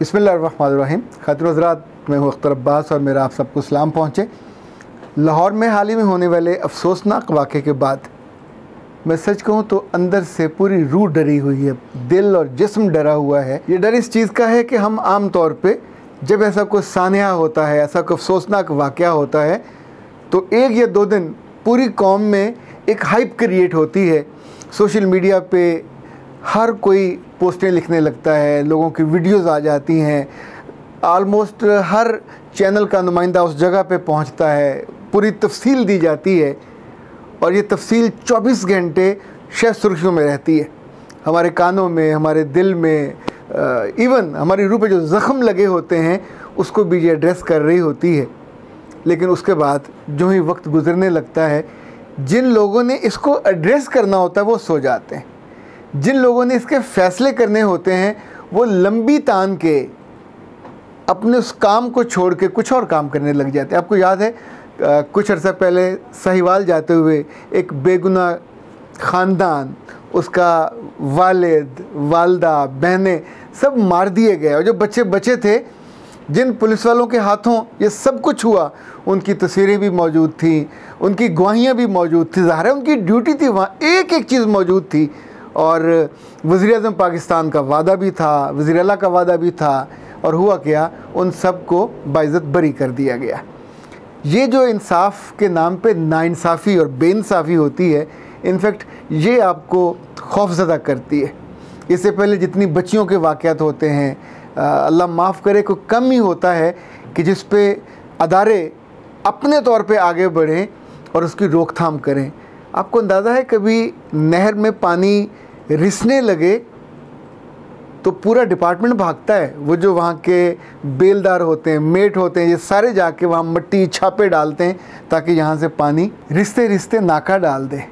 बसमीम खातिर हजरात, मैं हूँ अख्तर अब्बास और मेरा आप सबको सलाम पहुँचे। लाहौर में हाल ही में होने वाले अफसोसनाक वाक़े के बाद मैं सच कहूँ तो अंदर से पूरी रूह डरी हुई है, दिल और जिस्म डरा हुआ है। ये डर इस चीज़ का है कि हम आम तौर पे जब ऐसा कोई सानिया होता है, ऐसा कोई अफसोसनाक वाक़ होता है तो एक या दो दिन पूरी कौम में एक हाइप क्रिएट होती है। सोशल मीडिया पे हर कोई पोस्टें लिखने लगता है, लोगों की वीडियोस आ जाती हैं। आलमोस्ट हर चैनल का नुमाइंदा उस जगह पे पहुँचता है, पूरी तफसील दी जाती है, और ये तफसील 24 घंटे शायद सुर्खियों में रहती है। हमारे कानों में, हमारे दिल में इवन हमारी रूह पे जो ज़ख़म लगे होते हैं, उसको भी ये एड्रेस कर रही होती है। लेकिन उसके बाद जो ही वक्त गुजरने लगता है, जिन लोगों ने इसको एड्रेस करना होता है, वो सो जाते हैं। जिन लोगों ने इसके फ़ैसले करने होते हैं वो लंबी तान के अपने उस काम को छोड़ के कुछ और काम करने लग जाते हैं। आपको याद है आ, कुछ अर्सा पहले सहीवाल जाते हुए एक बेगुना ख़ानदान उसका वालिद वालदा बहनें सब मार दिए गए। और जो बच्चे बचे थे जिन पुलिस वालों के हाथों ये सब कुछ हुआ उनकी तस्वीरें भी मौजूद थी उनकी गवाहियाँ भी मौजूद थी। ज़ाहिर उनकी ड्यूटी थी वहाँ एक एक चीज़ मौजूद थी। और वज़ी अजम पाकिस्तान का वादा भी था वज़ी अला का वादा भी था और हुआ क्या? उन सबको बाइज़त बरी कर दिया गया। ये जो इंसाफ के नाम पे नाइंसाफ़ी और बेइंसाफ़ी होती है, इनफैक्ट ये आपको खौफजदा करती है। इससे पहले जितनी बच्चियों के वाक़ात होते हैं अल्लाह माफ़ करे को कम ही होता है कि जिस पे अदारे अपने तौर पे आगे बढ़ें और उसकी रोकथाम करें। आपको अंदाज़ा है कभी नहर में पानी रिसने लगे तो पूरा डिपार्टमेंट भागता है? वो जो वहाँ के बेलदार होते हैं, मेट होते हैं, ये सारे जाके वहाँ मट्टी छापे डालते हैं ताकि यहाँ से पानी रिश्ते रिश्ते नाका डाल दे।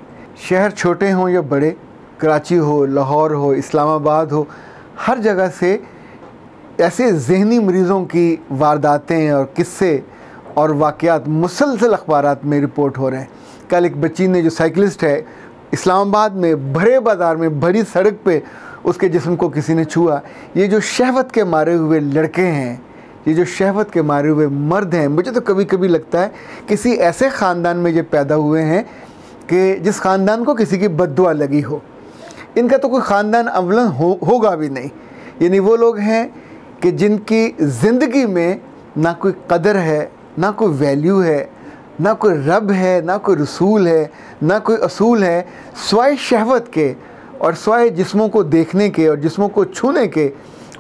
शहर छोटे हों या बड़े, कराची हो, लाहौर हो, इस्लामाबाद हो, हर जगह से ऐसे जहनी मरीज़ों की वारदातें और किस्से और वाक़ात मुसलसल अखबार में रिपोर्ट हो रहे हैं। कल एक बच्ची ने जो साइकिलिस्ट है, इस्लामाबाद में भरे बाज़ार में भरी सड़क पे उसके जिस्म को किसी ने छुआ। ये जो शहवत के मारे हुए लड़के हैं, ये जो शहवत के मारे हुए मर्द हैं, मुझे तो कभी कभी लगता है किसी ऐसे ख़ानदान में ये पैदा हुए हैं कि जिस ख़ानदान को किसी की बदुआ लगी हो। इनका तो कोई ख़ानदान अवलन हो, होगा भी नहीं। यानी वो लोग हैं कि जिनकी ज़िंदगी में ना कोई कदर है, ना कोई वैल्यू है ना कोई रब है, ना कोई रसूल है, ना कोई असूल है, स्वाय शहवत के और स्वाय जिस्मों को देखने के और जिस्मों को छूने के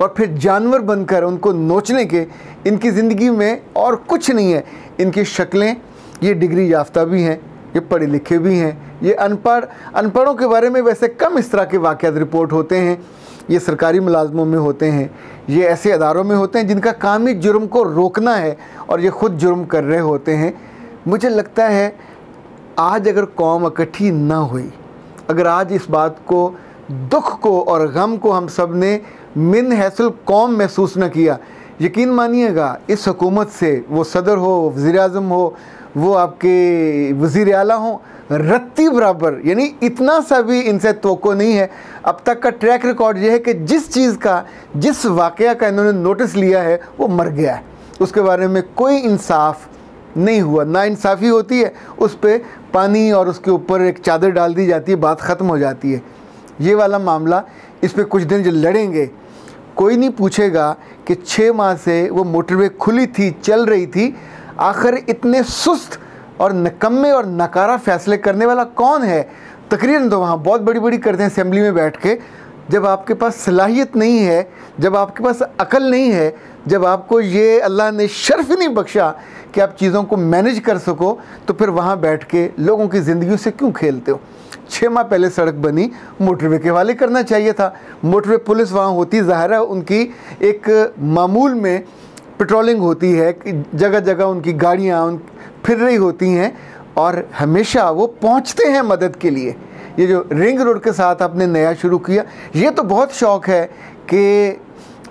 और फिर जानवर बनकर उनको नोचने के, इनकी ज़िंदगी में और कुछ नहीं है। इनकी शक्लें, ये डिग्री याफ्ता भी हैं, ये पढ़े लिखे भी हैं, ये अनपढ़, अनपढ़ों के बारे में वैसे कम इस तरह के वाक़ रिपोर्ट होते हैं, ये सरकारी मुलाजमों में होते हैं, ये ऐसे अदारों में होते हैं जिनका काम ही जुर्म को रोकना है और ये ख़ुद जुर्म कर रहे होते हैं। मुझे लगता है आज अगर कौम इकट्ठी ना हुई, अगर आज इस बात को, दुख को और गम को हम सबने मिन हैसल कौम महसूस न किया, यकीन मानिएगा, इस हुकूमत से वो सदर हो वज़ी अजम हो, वो आपके वज़ी अला हों, रत्ती बराबर, यानी इतना सा भी इनसे तो नहीं है। अब तक का ट्रैक रिकॉर्ड ये है कि जिस चीज़ का, जिस वाक़ का इन्होंने नोटिस लिया है, वो मर गया है। उसके बारे में कोई इंसाफ नहीं हुआ। ना इंसाफ़ी होती है, उस पर पानी और उसके ऊपर एक चादर डाल दी जाती है, बात ख़त्म हो जाती है। ये वाला मामला, इस पर कुछ दिन जो लड़ेंगे, कोई नहीं पूछेगा कि छः माह से वो मोटरवे खुली थी, चल रही थी, आखिर इतने सुस्त और नकम्मे और नकारा फैसले करने वाला कौन है? तकरीबन तो वहाँ बहुत बड़ी बड़ी करते हैं असम्बली में बैठ के जब आपके पास सलाहियत नहीं है, जब आपके पास अकल नहीं है, जब आपको ये अल्लाह ने शर्फ नहीं बख्शा कि आप चीज़ों को मैनेज कर सको तो फिर वहाँ बैठ के लोगों की ज़िंदगी से क्यों खेलते हो? छः माह पहले सड़क बनी मोटरवे के वाले करना चाहिए था। मोटरवे पुलिस वहाँ होती, ज़ाहिर है उनकी एक मामूल में पेट्रोलिंग होती है जगह जगह उनकी गाड़ियाँ उन, फिर रही होती हैं, और हमेशा वो पहुँचते हैं मदद के लिए। ये जो रिंग रोड के साथ आपने नया शुरू किया ये तो बहुत शौक़ है कि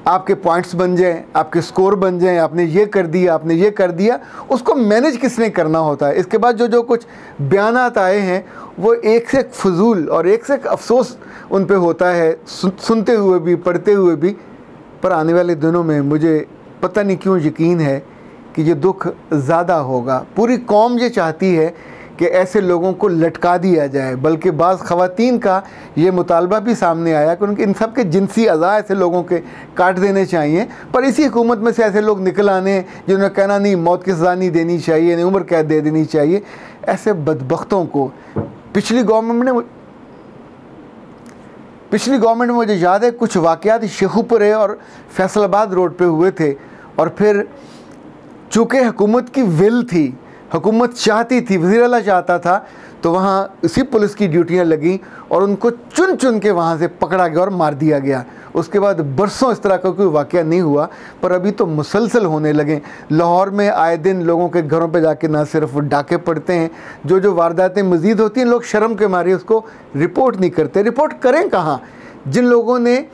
आपके पॉइंट्स बन जाएँ आपके स्कोर बन जाएँ आपने ये कर दिया आपने ये कर दिया उसको मैनेज किसने करना होता है? इसके बाद जो जो कुछ बयान आए हैं वो एक से एक फजूल और एक से एक अफसोस उन पर होता है सुन, सुनते हुए भी पढ़ते हुए भी। पर आने वाले दिनों में मुझे पता नहीं क्यों यकीन है कि ये दुख ज़्यादा होगा। पूरी कौम ये चाहती है कि ऐसे लोगों को लटका दिया जाए, बल्कि बाज़ ख़वातीन का ये मुतालबा भी सामने आया कि उनके, इन सब के जिनसी अज़ा ऐसे लोगों के काट देने चाहिए। पर इसी हुकूमत में से ऐसे लोग निकल आने जिन्होंने कहना नहीं, मौत की सज़ा नहीं देनी चाहिए नहीं उम्र कैद दे देनी चाहिए। ऐसे बदबख्तों को पिछली गवर्नमेंट ने, पिछली गवर्नमेंट में मुझे याद है, कुछ वाक़ात शेखुपुरे और फैसलाबाद रोड पे हुए थे। और फिर चूँकि हुकूमत की विल थी हुकूमत चाहती थी वज़ी अला चाहता था तो वहाँ इसी पुलिस की ड्यूटियाँ लगीं और उनको चुन चुन के वहाँ से पकड़ा गया और मार दिया गया। उसके बाद बरसों इस तरह का कोई वाक़ नहीं हुआ, पर अभी तो मुसलसल होने लगे। लाहौर में आए दिन लोगों के घरों पे जाके ना सिर्फ़ डाके पड़ते हैं जो जो वारदातें मज़ीद होती हैं, लोग शर्म के मारे उसको रिपोर्ट नहीं करते। रिपोर्ट करें कहाँ? जिन लोगों ने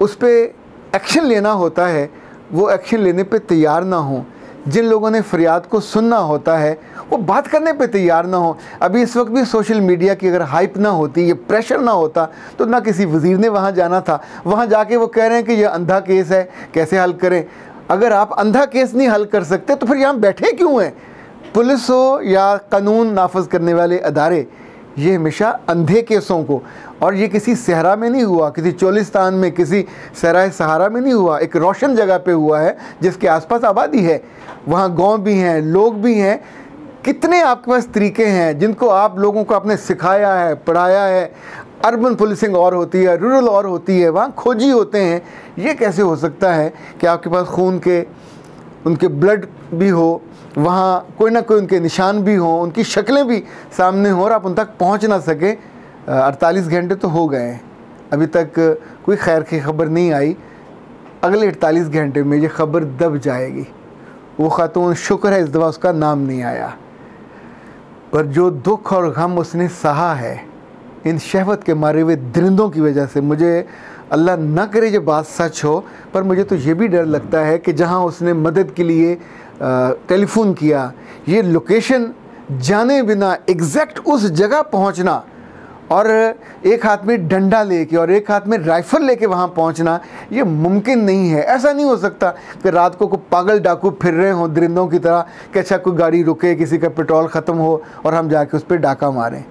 उस पर एक्शन लेना होता है, वो एक्शन लेने पर तैयार ना हों। जिन लोगों ने फरियाद को सुनना होता है, वो बात करने पे तैयार ना हो। अभी इस वक्त भी सोशल मीडिया की अगर हाइप ना होती, ये प्रेशर ना होता तो ना किसी वज़ीर ने वहाँ जाना था। वहाँ जाके वो कह रहे हैं कि ये अंधा केस है, कैसे हल करें? अगर आप अंधा केस नहीं हल कर सकते तो फिर यहाँ बैठे क्यों हैं? पुलिस हो या कानून नाफज करने वाले अदारे ये हमेशा अंधे केसों को। और ये किसी सहरा में नहीं हुआ, किसी चोलिस्तान में, किसी सहरा सहारा में नहीं हुआ, एक रोशन जगह पे हुआ है, जिसके आसपास आबादी है। वहाँ गाँव भी हैं, लोग भी हैं, कितने आपके पास तरीके हैं, जिनको आप लोगों को आपने सिखाया है, पढ़ाया है। अर्बन पुलिसिंग और होती है, रूरल और होती है, वहाँ खोजी होते हैं। ये कैसे हो सकता है कि आपके पास खून के उनके ब्लड भी हो, वहाँ कोई ना कोई उनके निशान भी हों, उनकी शक्लें भी सामने हों और आप उन तक पहुँच ना सके। अड़तालीस घंटे तो हो गए हैं। अभी तक कोई खैर की खबर नहीं आई। अगले अड़तालीस घंटे में ये खबर दब जाएगी। वो ख़ातून शुक्र है, इस दफ़ा उसका नाम नहीं आया। पर जो दुख और गम उसने सहा है, इन शहवत के मारे हुए दरिंदों की वजह से मुझे अल्लाह न करे ये बात सच हो, पर मुझे तो ये भी डर लगता है कि जहाँ उसने मदद के लिए टेलीफोन किया, ये लोकेशन जाने बिना एग्जैक्ट उस जगह पहुँचना और एक हाथ में डंडा लेके और एक हाथ में राइफ़ल लेके वहाँ पहुँचना, ये मुमकिन नहीं है। ऐसा नहीं हो सकता कि रात को कोई पागल डाकू फिर रहे हों, दरिंदों की तरह, कि अच्छा कोई गाड़ी रुके, किसी का पेट्रोल ख़त्म हो और हम जाके उस पर डाका मारें।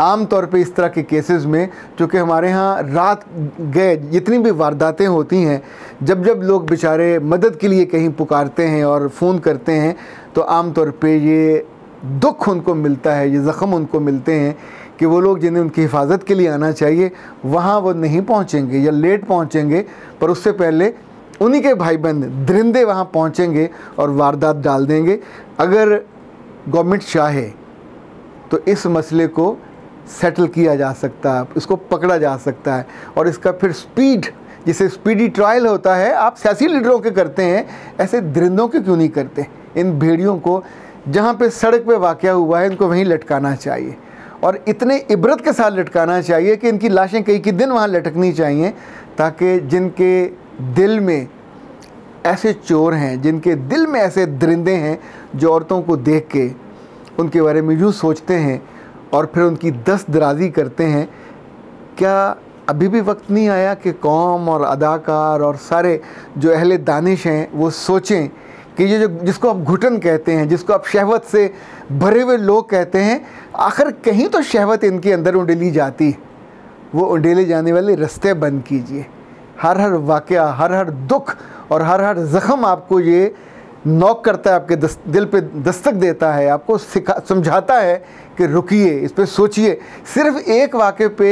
आम तौर पे इस तरह के केसेस में, चूँकि हमारे यहाँ रात गए जितनी भी वारदातें होती हैं, जब जब लोग बेचारे मदद के लिए कहीं पुकारते हैं और फ़ोन करते हैं तो आम तौर पे ये दुख उनको मिलता है, ये ज़ख़म उनको मिलते हैं कि वो लोग जिन्हें उनकी हिफाजत के लिए आना चाहिए, वहाँ वो नहीं पहुँचेंगे या लेट पहुँचेंगे, पर उससे पहले उन्हीं के भाई बहन दरिंदे वहाँ पहुँचेंगे और वारदात डाल देंगे। अगर गवर्नमेंट चाहे तो इस मसले को सेटल किया जा सकता है, इसको पकड़ा जा सकता है और इसका फिर स्पीड जिसे स्पीडी ट्रायल होता है, आप सियासी लीडरों के करते हैं, ऐसे दरिंदों के क्यों नहीं करते? इन भेड़ियों को, जहाँ पे सड़क पे वाक़ हुआ है, इनको वहीं लटकाना चाहिए। और इतने इबरत के साथ लटकाना चाहिए कि इनकी लाशें कई कई दिन वहाँ लटकनी चाहिए, ताकि जिनके दिल में ऐसे चोर हैं, जिनके दिल में ऐसे दरिंदे हैं, जो औरतों को देख के उनके बारे में यूँ सोचते हैं और फिर उनकी दस्त दराजी करते हैं। क्या अभी भी वक्त नहीं आया कि कौम और अदाकार और सारे जो अहले दानिश हैं, वो सोचें कि ये जो, जिसको आप घुटन कहते हैं, जिसको आप शहवत से भरे हुए लोग कहते हैं, आखिर कहीं तो शहवत इनके अंदर उंडेली जाती। वो उंडेले जाने वाले रस्ते बंद कीजिए। हर हर वाक़ हर हर दुख और हर हर ज़ख़म आपको ये नॉक करता है आपके दस, दिल पे दस्तक देता है आपको सिखा समझाता है कि रुकिए इस पर सोचिए। सिर्फ़ एक वाक़े पे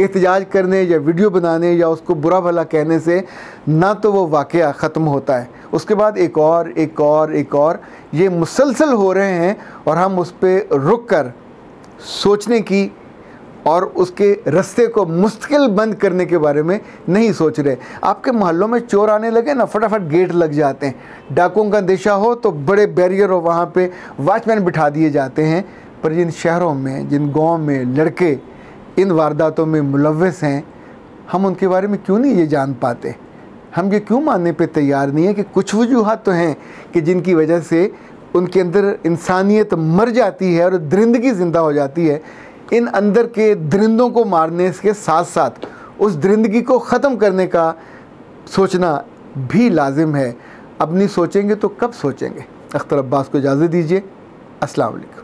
एहतजाज करने या वीडियो बनाने या उसको बुरा भला कहने से ना तो वो वाक़ ख़त्म होता है। उसके बाद एक और एक और एक और ये मुसलसल हो रहे हैं और हम उस पर रुक कर सोचने की और उसके रस्ते को मुश्किल बंद करने के बारे में नहीं सोच रहे। आपके मोहल्लों में चोर आने लगे ना, फटाफट गेट लग जाते हैं। डाकुओं का दिशा हो तो बड़े बैरियर हो वहाँ पे वॉचमैन बिठा दिए जाते हैं। पर जिन शहरों में, जिन गाँव में लड़के इन वारदातों में मुलवस हैं, हम उनके बारे में क्यों नहीं ये जान पाते? हम ये क्यों मानने पे तैयार नहीं है कि कुछ वजूहत तो हैं कि जिनकी वजह से उनके अंदर इंसानियत मर जाती है और दरिंदगी ज़िंदा हो जाती है इन अंदर के दरिंदों को मारने के साथ साथ उस दरिंदगी को ख़त्म करने का सोचना भी लाजिम है। अब नहीं सोचेंगे तो कब सोचेंगे? अख्तर अब्बास को इजाज़त दीजिए। अस्सलाम वालेकुम।